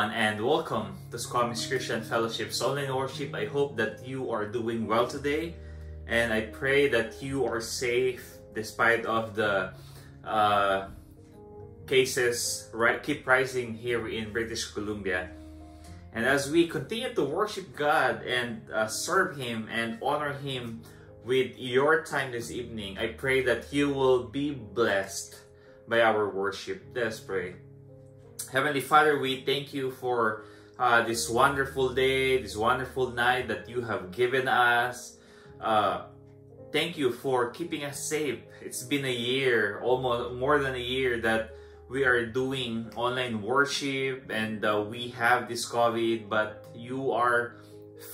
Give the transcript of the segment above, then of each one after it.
everyone, and welcome to Squamish Christian Fellowship's online worship. I hope that you are doing well today, and I pray that you are safe despite of the uh, cases right keep rising here in British Columbia. And as we continue to worship God and uh, serve Him and honor Him with your time this evening, I pray that you will be blessed by our worship. Let's pray. Heavenly Father, we thank you for uh, this wonderful day, this wonderful night that you have given us. Uh, thank you for keeping us safe. It's been a year, almost more than a year, that we are doing online worship and uh, we have this COVID, but you are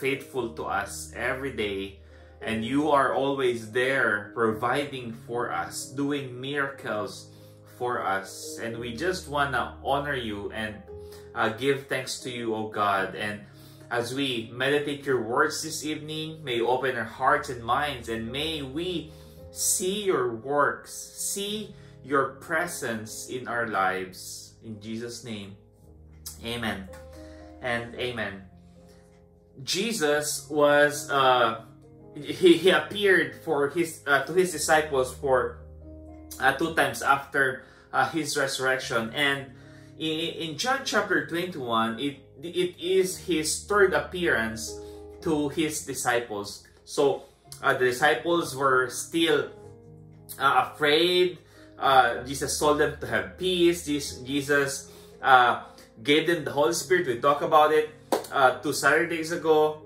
faithful to us every day and you are always there providing for us, doing miracles for us. And we just want to honor you and uh, give thanks to you, O God. And as we meditate your words this evening, may you open our hearts and minds and may we see your works, see your presence in our lives. In Jesus' name, amen and amen. Jesus was, uh, he, he appeared for his uh, to his disciples for uh, two times after uh, his resurrection. And in, in John chapter 21, it, it is his third appearance to his disciples. So uh, the disciples were still uh, afraid. Uh, Jesus told them to have peace. Jesus uh, gave them the Holy Spirit. We talked about it uh, two Saturdays ago.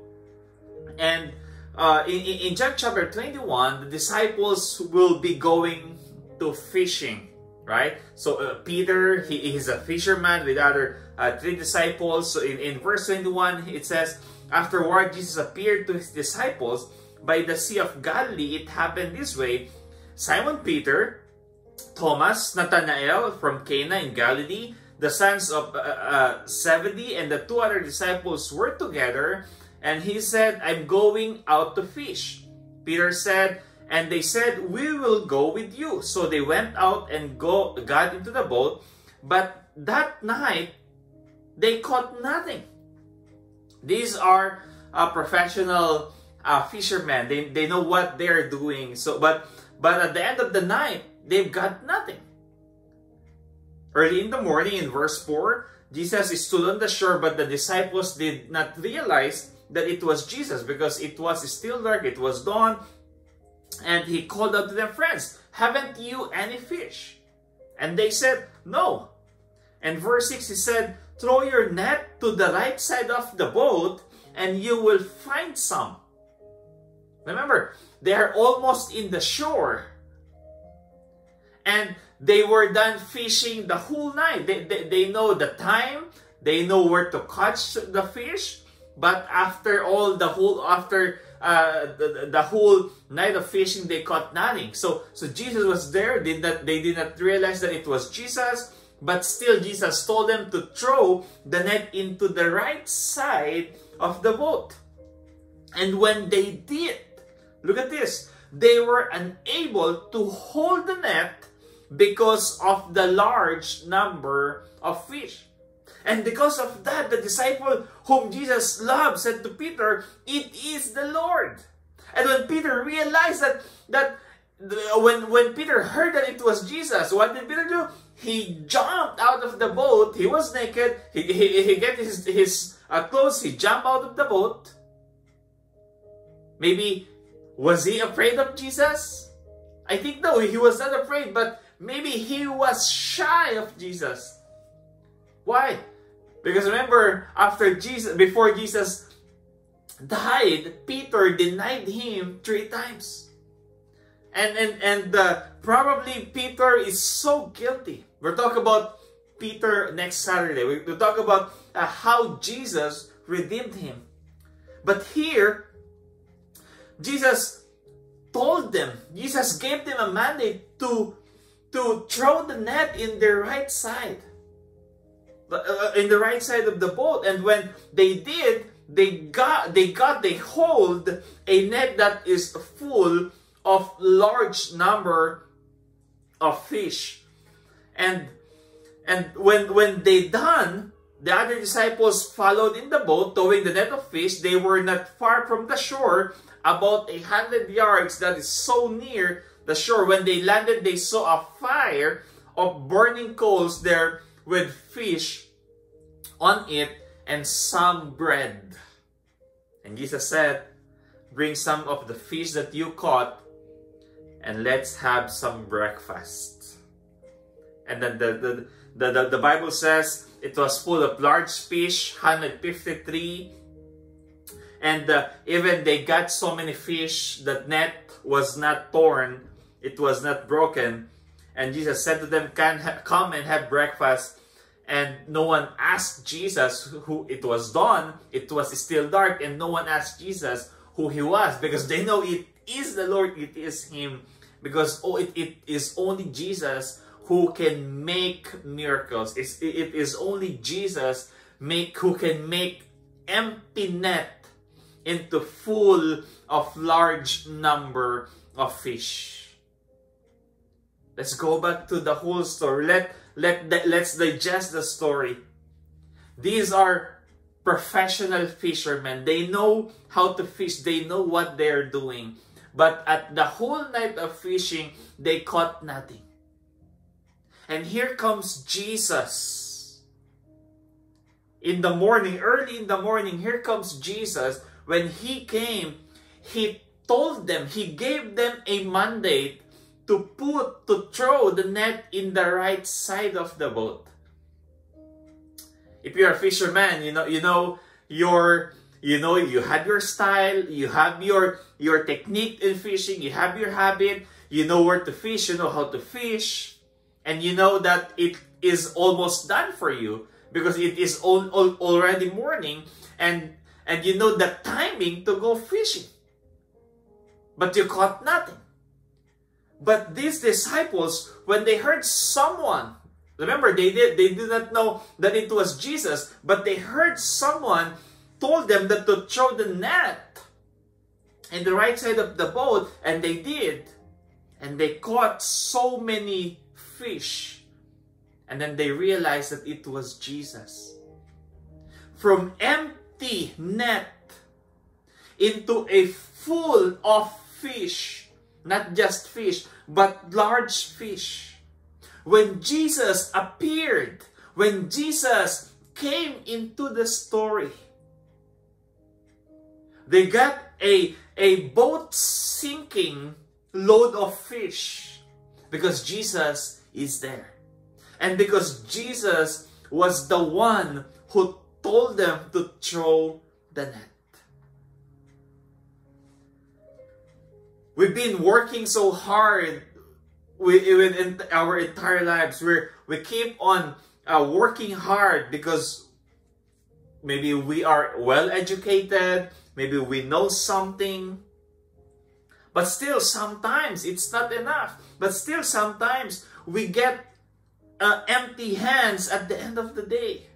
And uh, in, in John chapter 21, the disciples will be going to fishing, right? So uh, Peter, he is a fisherman with other uh, three disciples. So in, in verse 21, it says, Afterward, Jesus appeared to his disciples by the Sea of Galilee. It happened this way. Simon Peter, Thomas, Nathanael from Cana in Galilee, the sons of uh, uh, Zebedee, and the two other disciples were together. And he said, I'm going out to fish. Peter said, and they said, We will go with you. So they went out and go got into the boat. But that night, they caught nothing. These are uh, professional uh, fishermen. They, they know what they're doing. So, but but at the end of the night, they've got nothing. Early in the morning, in verse 4, Jesus stood on the shore, but the disciples did not realize that it was Jesus because it was still dark, it was dawn, and he called out to their friends, Haven't you any fish? And they said, No. And verse 6 he said, Throw your net to the right side of the boat, and you will find some. Remember, they are almost in the shore. And they were done fishing the whole night. They, they, they know the time, they know where to catch the fish, but after all the whole after uh, the, the whole night of fishing they caught nothing. So so jesus was there. Did not they did not realize that it was jesus but still jesus told them to throw the net into the right side of the boat. And when they did look at this they were unable to hold the net because of the large number of fish. And because of that, the disciple whom Jesus loved said to Peter, It is the Lord. And when Peter realized that, that when, when Peter heard that it was Jesus, what did Peter do? He jumped out of the boat. He was naked. He, he, he get his, his uh, clothes. He jumped out of the boat. Maybe, was he afraid of Jesus? I think no, he was not afraid, but maybe he was shy of Jesus. Why? Because remember, after Jesus, before Jesus died, Peter denied him three times. And and and uh, probably Peter is so guilty. We'll talk about Peter next Saturday. We, will talk about uh, how Jesus redeemed him. But here, Jesus told them, Jesus gave them a mandate to to throw the net in their right side. Uh, in the right side of the boat. And when they did, they got they got they hold a net that is full of large number of fish. And and when when they done, the other disciples followed in the boat, towing the net of fish. They were not far from the shore, about a hundred yards. That is so near the shore. When they landed, they saw a fire of burning coals there with fish on it and some bread. And Jesus said, Bring some of the fish that you caught and let's have some breakfast. And then the, the, the, the, the Bible says it was full of large fish, 153. And uh, even they got so many fish, that net was not torn, it was not broken. And Jesus said to them, Come and have breakfast and no one asked Jesus who it was dawn, it was still dark, and no one asked Jesus who he was because they know it is the Lord, it is him. Because oh, it, it is only Jesus who can make miracles. It's, it is only Jesus make who can make empty net into full of large number of fish. Let's go back to the whole story. Let let, let's digest the story. These are professional fishermen. They know how to fish. They know what they're doing. But at the whole night of fishing, they caught nothing. And here comes Jesus. In the morning, early in the morning, here comes Jesus. When he came, he told them, he gave them a mandate to put, to throw the net in the right side of the boat. If you're a fisherman, you know, you know your, you know, you have your style, you have your, your technique in fishing, you have your habit, you know where to fish, you know how to fish, and you know that it is almost done for you because it is all, all, already morning and and you know the timing to go fishing. But you caught nothing. But these disciples, when they heard someone, remember they did they did not know that it was Jesus, but they heard someone told them that to throw the net in the right side of the boat, and they did. And they caught so many fish. And then they realized that it was Jesus. From empty net into a full of fish not just fish, but large fish. When Jesus appeared, when Jesus came into the story, they got a, a boat sinking load of fish because Jesus is there. And because Jesus was the one who told them to throw the net. We've been working so hard with, in our entire lives. we we keep on uh, working hard because maybe we are well educated, maybe we know something, but still sometimes it's not enough. But still sometimes we get uh, empty hands at the end of the day.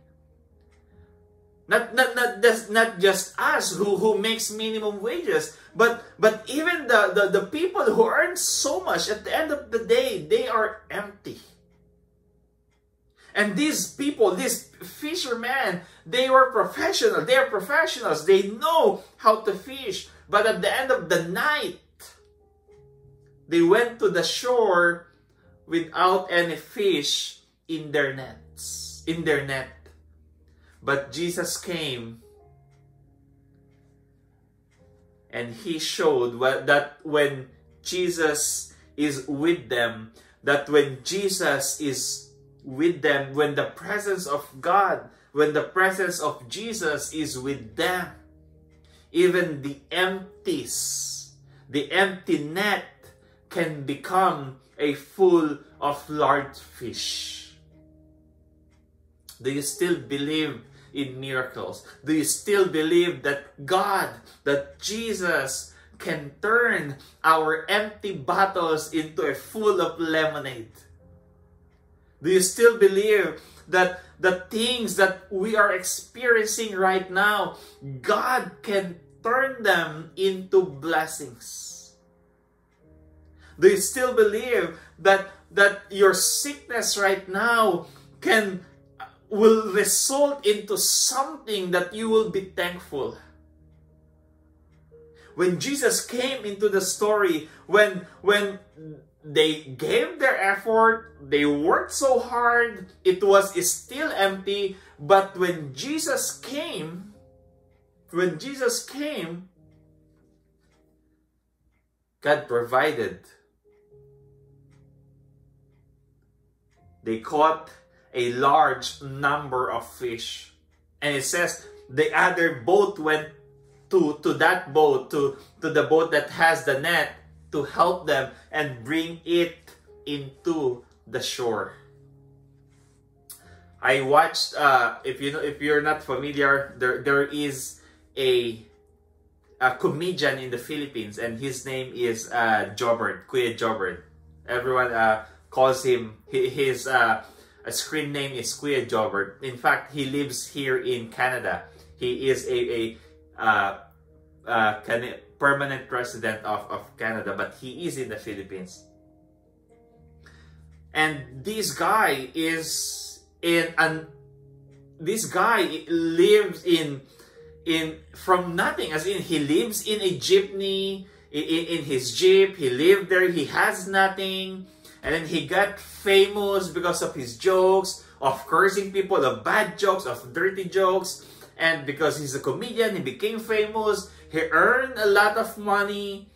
Not, not, not, just, not just us who, who makes minimum wages, but, but even the, the, the people who earn so much, at the end of the day, they are empty. And these people, these fishermen, they were professional. They are professionals. They know how to fish. But at the end of the night, they went to the shore without any fish in their nets, in their net. But Jesus came and he showed that when Jesus is with them, that when Jesus is with them, when the presence of God, when the presence of Jesus is with them, even the empties, the empty net can become a full of large fish. Do you still believe in miracles? Do you still believe that God, that Jesus can turn our empty bottles into a full of lemonade? Do you still believe that the things that we are experiencing right now, God can turn them into blessings? Do you still believe that that your sickness right now can will result into something that you will be thankful? When Jesus came into the story, when when they gave their effort, they worked so hard, it was still empty. But when Jesus came, when Jesus came, God provided. They caught a large number of fish. And it says the other boat went to, to that boat, to, to the boat that has the net, to help them and bring it into the shore. I watched. Uh, if you know, if you're not familiar, there there is a a comedian in the Philippines, and his name is uh, Jobert, Kuya. Everyone uh, calls him his uh, a screen name is Kuya Jobert. In fact, he lives here in Canada. He is a a uh, uh, permanent resident of, of Canada, but he is in the Philippines. And this guy is in an this guy lives in in from nothing as in he lives in a jeepney in, in his jeep he lived there he has nothing and then he got famous because of his jokes of cursing people of bad jokes of dirty jokes. And because he's a comedian he became famous. He earned a lot of money.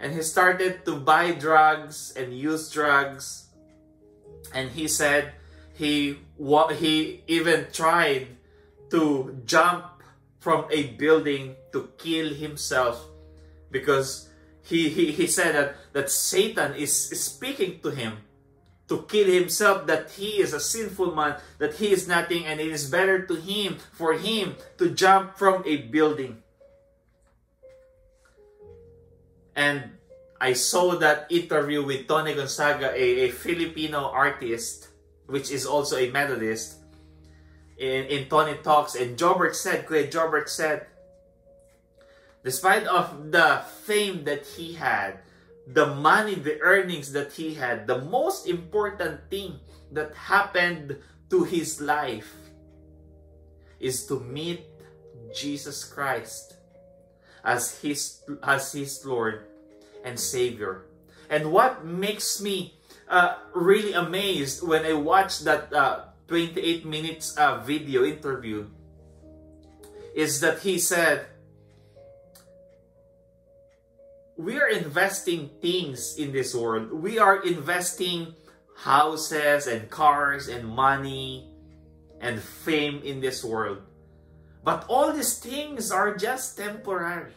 And he started to buy drugs and use drugs. And he said he he even tried to jump from a building to kill himself because he, he, he said that, that Satan is speaking to him to kill himself that he is a sinful man that he is nothing and it is better to him for him to jump from a building And I saw that interview with Toni Gonzaga, a, a Filipino artist, which is also a Methodist, in, in Toni Talks. And Jobert said, Kuya Jobert said, despite of the fame that he had, the money, the earnings that he had, the most important thing that happened to his life is to meet Jesus Christ as his as his Lord and Savior. And what makes me uh, really amazed when I watch that uh, 28 minutes uh, video interview is that he said, we are investing things in this world. We are investing houses and cars and money and fame in this world. But all these things are just temporary.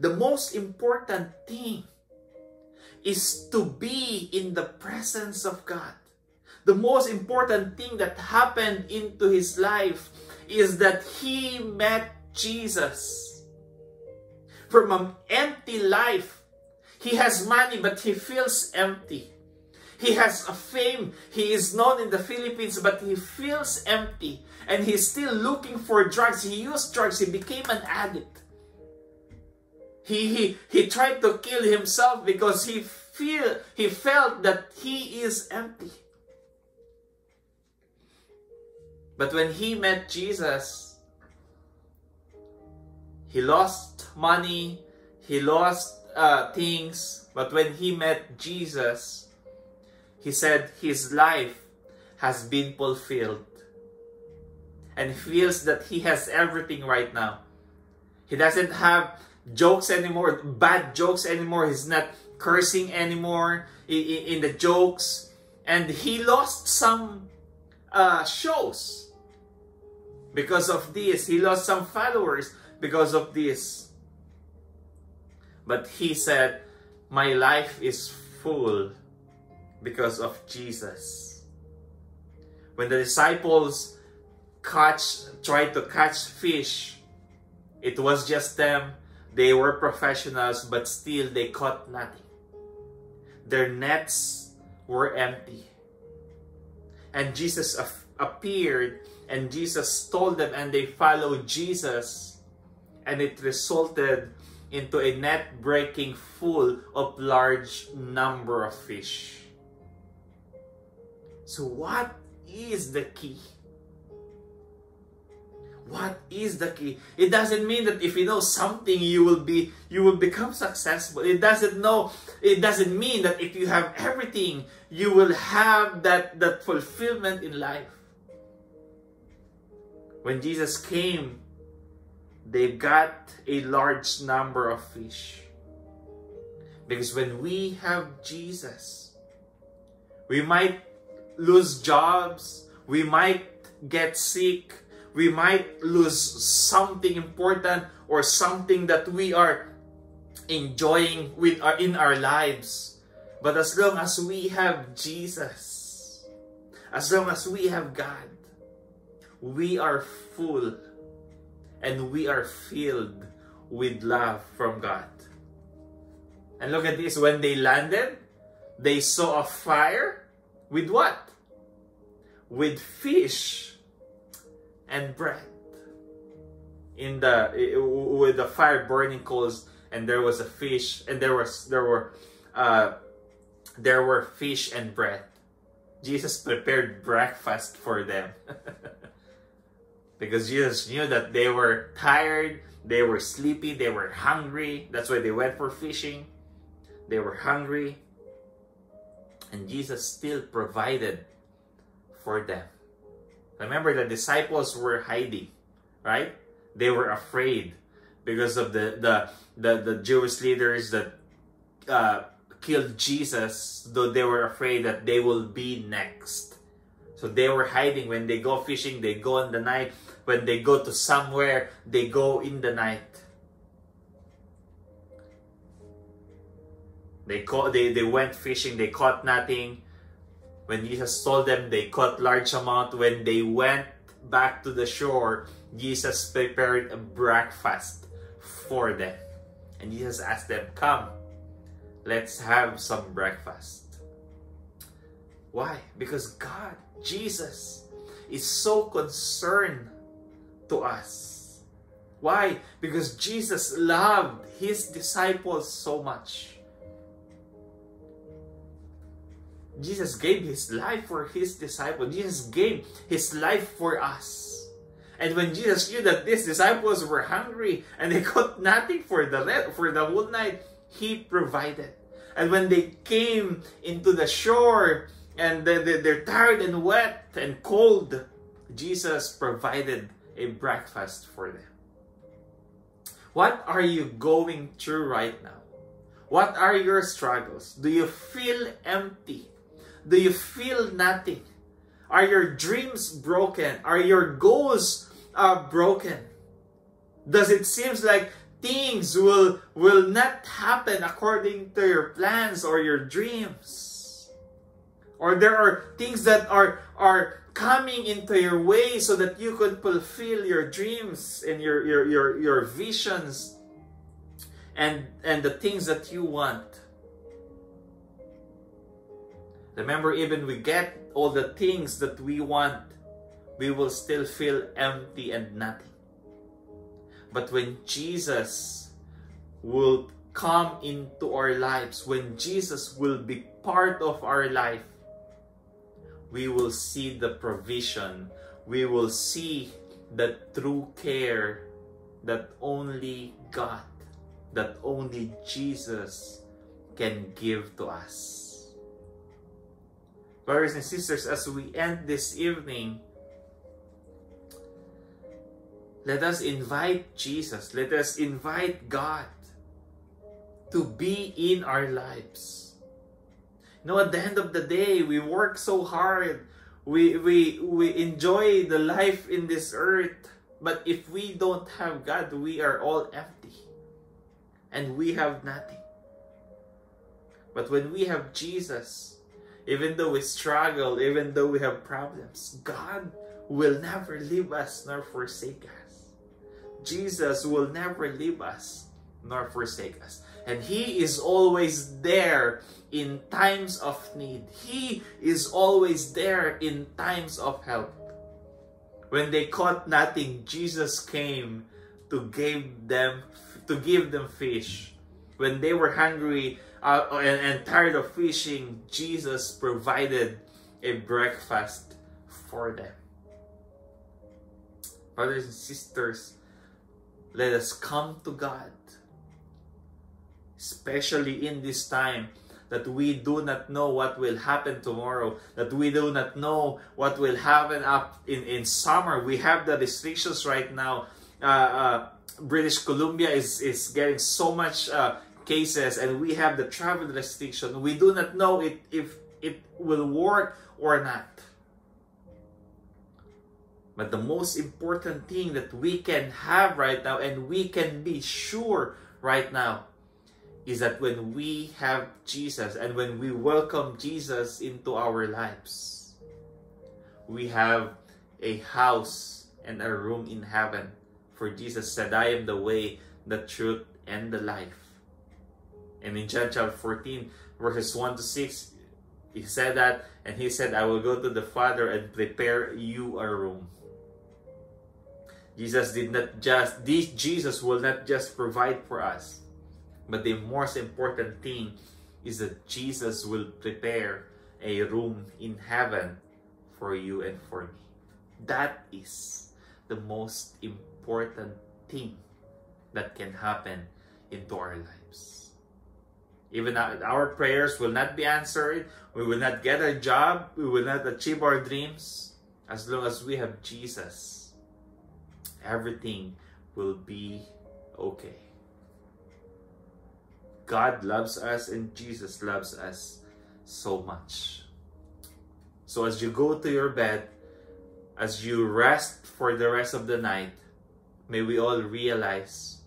The most important thing is to be in the presence of God. The most important thing that happened into his life is that he met Jesus. From an empty life, he has money but he feels empty. He has a fame. He is known in the Philippines, but he feels empty. And he's still looking for drugs. He used drugs. He became an addict. He, he, he tried to kill himself because he feel he felt that he is empty. But when he met Jesus, he lost money, he lost uh, things, but when he met Jesus, he said his life has been fulfilled and feels that he has everything right now. He doesn't have jokes anymore, bad jokes anymore. He's not cursing anymore in, the jokes. And he lost some uh, shows because of this. He lost some followers because of this. But he said, My life is full because of Jesus. When the disciples catch tried to catch fish, it was just them. They were professionals, but still they caught nothing. Their nets were empty. and Jesus appeared and Jesus told them and they followed Jesus and it resulted into a net breaking full of large number of fish. So what is the key? What is the key? It doesn't mean that if you know something you will be you will become successful. It doesn't know it doesn't mean that if you have everything you will have that that fulfillment in life. When Jesus came, they got a large number of fish. Because when we have Jesus, we might lose jobs, we might get sick, we might lose something important or something that we are enjoying with our, in our lives. But as long as we have Jesus, as long as we have God, we are full and we are filled with love from God. And look at this when they landed, they saw a fire with what? With fish and bread in the with the fire burning coals and there was a fish and there was there were uh, there were fish and bread jesus prepared breakfast for them because jesus knew that they were tired they were sleepy they were hungry that's why they went for fishing they were hungry and jesus still provided for them Remember, the disciples were hiding, right? They were afraid because of the the the, the Jewish leaders that uh, killed Jesus, though they were afraid that they will be next. So they were hiding. When they go fishing, they go in the night. When they go to somewhere, they go in the night. They caught, they, they went fishing, they caught nothing. When Jesus told them they caught large amount, when they went back to the shore, Jesus prepared a breakfast for them. And Jesus asked them, Come, let's have some breakfast. Why? Because God, Jesus, is so concerned to us. Why? Because Jesus loved his disciples so much. Jesus gave his life for his disciples. Jesus gave his life for us. And when Jesus knew that these disciples were hungry and they got nothing for the for the whole night, he provided. And when they came into the shore and they're tired and wet and cold, Jesus provided a breakfast for them. What are you going through right now? What are your struggles? Do you feel empty? Do you feel nothing? Are your dreams broken? Are your goals uh, broken? Does it seems like things will will not happen according to your plans or your dreams? Or there are things that are are coming into your way so that you could fulfill your dreams and your your your, your visions and and the things that you want Remember, even we get all the things that we want, we will still feel empty and nothing. But when Jesus will come into our lives, when Jesus will be part of our life, we will see the provision. We will see the true care that only God, that only Jesus can give to us. Brothers and sisters, as we end this evening, let us invite Jesus, let us invite God to be in our lives. You know, at the end of the day, we work so hard. We, we, we enjoy the life in this earth. But if we don't have God, we are all empty. And we have nothing. But when we have Jesus, even though we struggle, even though we have problems, God will never leave us nor forsake us. Jesus will never leave us nor forsake us. And He is always there in times of need. He is always there in times of help. When they caught nothing, Jesus came to give them to give them fish. When they were hungry uh, and, and tired of fishing, Jesus provided a breakfast for them. Brothers and sisters, let us come to God, especially in this time that we do not know what will happen tomorrow, that we do not know what will happen up in, in summer. We have the restrictions right now. Uh, uh, British Columbia is, is getting so much uh, cases and we have the travel restriction. We do not know it, if it will work or not. But the most important thing that we can have right now and we can be sure right now is that when we have Jesus and when we welcome Jesus into our lives, we have a house and a room in heaven. For Jesus said, I am the way, the truth, and the life. And in John chapter 14, verses 1 to 6, he said that, and he said, I will go to the Father and prepare you a room. Jesus did not just, this Jesus will not just provide for us, but the most important thing is that Jesus will prepare a room in heaven for you and for me. That is the most important thing that can happen into our lives. Even our prayers will not be answered. We will not get a job. We will not achieve our dreams. As long as we have Jesus, everything will be okay. God loves us and Jesus loves us so much. So as you go to your bed, as you rest for the rest of the night, may we all realize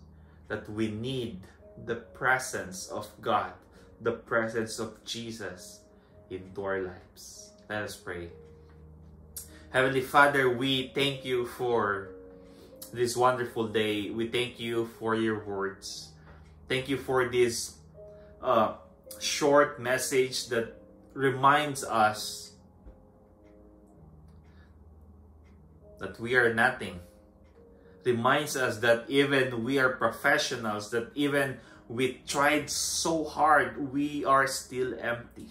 that we need the presence of God, the presence of Jesus into our lives. Let us pray. Heavenly Father, we thank you for this wonderful day. We thank you for your words. Thank you for this uh, short message that reminds us that we are nothing. Reminds us that even we are professionals, that even we tried so hard, we are still empty.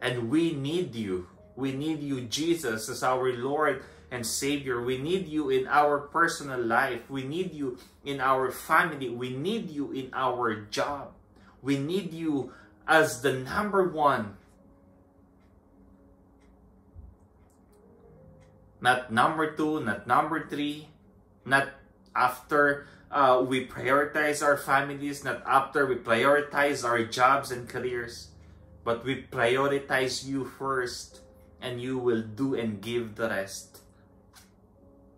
And we need you. We need you, Jesus, as our Lord and Savior. We need you in our personal life. We need you in our family. We need you in our job. We need you as the number one. Not number two, not number three, not after uh, we prioritize our families, not after we prioritize our jobs and careers, but we prioritize you first and you will do and give the rest.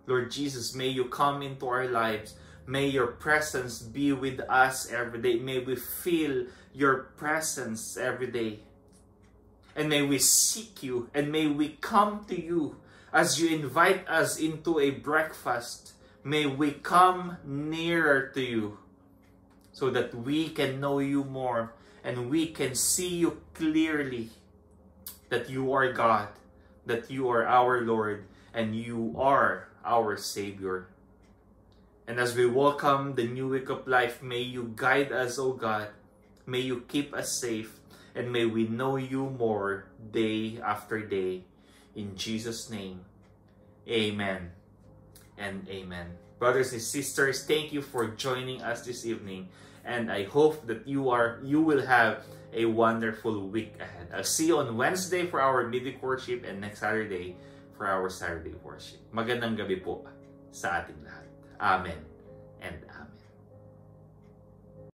Lord Jesus, may you come into our lives. May your presence be with us every day. May we feel your presence every day. And may we seek you and may we come to you as you invite us into a breakfast. May we come nearer to you so that we can know you more and we can see you clearly that you are God, that you are our Lord, and you are our Savior. And as we welcome the new week of life, may you guide us, O God. May you keep us safe, and may we know you more day after day. In Jesus' name, amen and amen. Brothers and sisters, thank you for joining us this evening, and I hope that you are you will have a wonderful week ahead. I'll see you on Wednesday for our midweek worship and next Saturday for our Saturday worship. Magandang gabi po sa ating lahat. Amen.